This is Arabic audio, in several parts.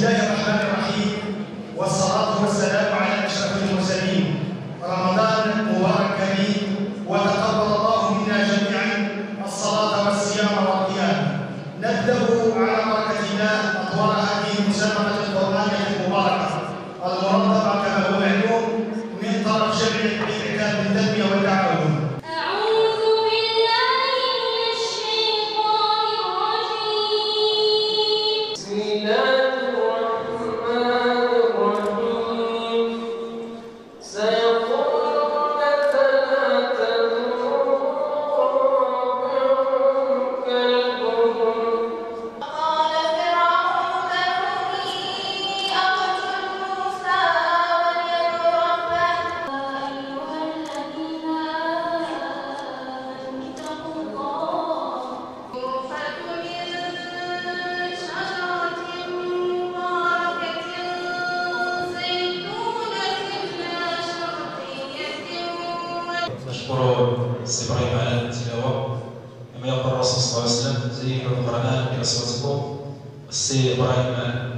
الله الرحمن الرحيم والصلاة والسلام على أشرف المرسلين. رمضان مبارك كريم وتقبل الله منا جميعا الصلاة والصيام والقيام. نبدأ على الله أطوار هذه المسابقة القرآنية المباركة. المرتبة كما هو معلوم من طرف جميع الإعلام التنمية نشكر السي إبراهيم على التلاوة. كما يقول الرسول صلى الله عليه وسلم زينوا القرآن باصواتكم السي إبراهيم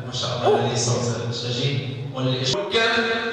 ما شاء الله عليه صوت جيد وللإش... كبر